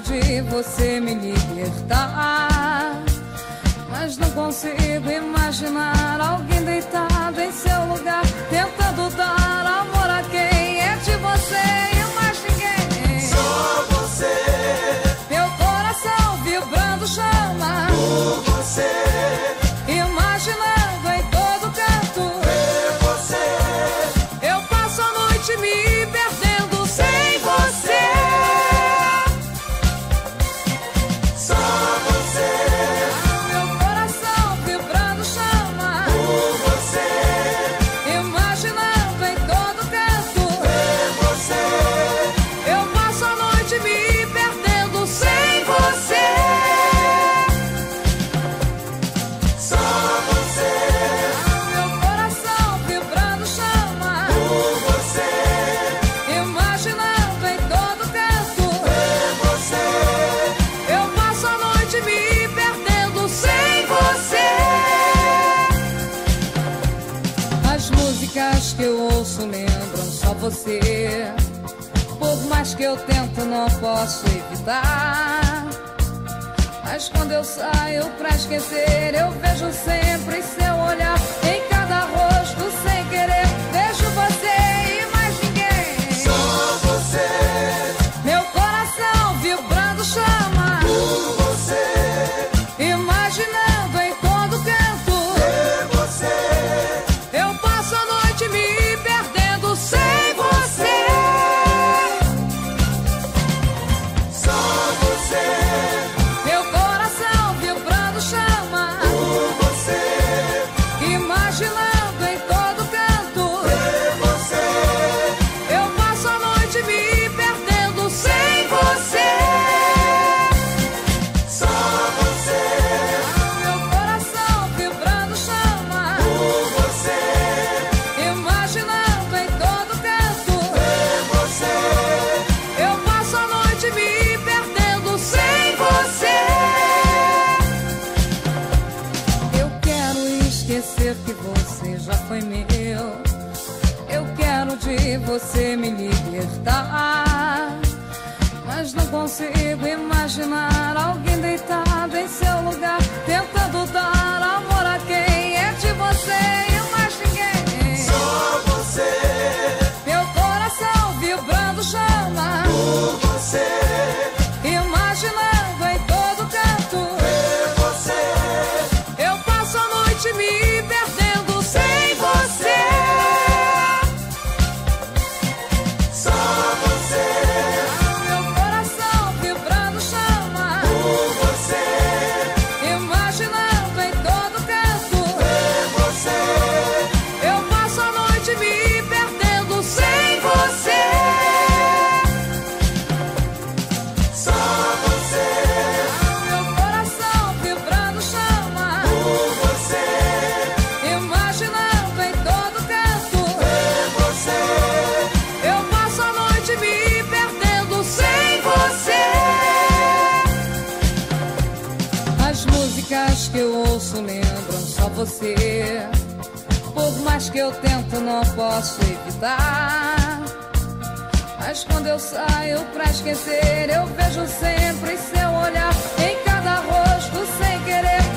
de você me libertar. Mas não consigo imaginar alguém deitado em seu lugar, tentando dar amor a quem. músicas que eu ouço lembram só você. Por mais que eu tento, não posso evitar. Mas quando eu saio pra esquecer, eu vejo sempre. Mas não consigo imaginar alguém deitado em seu lugar, tentando dar amor a quem é de vocês. que eu ouço lembram só você. Por mais que eu tento, não posso evitar. Mas quando eu saio pra esquecer, eu vejo sempre seu olhar em cada rosto sem querer.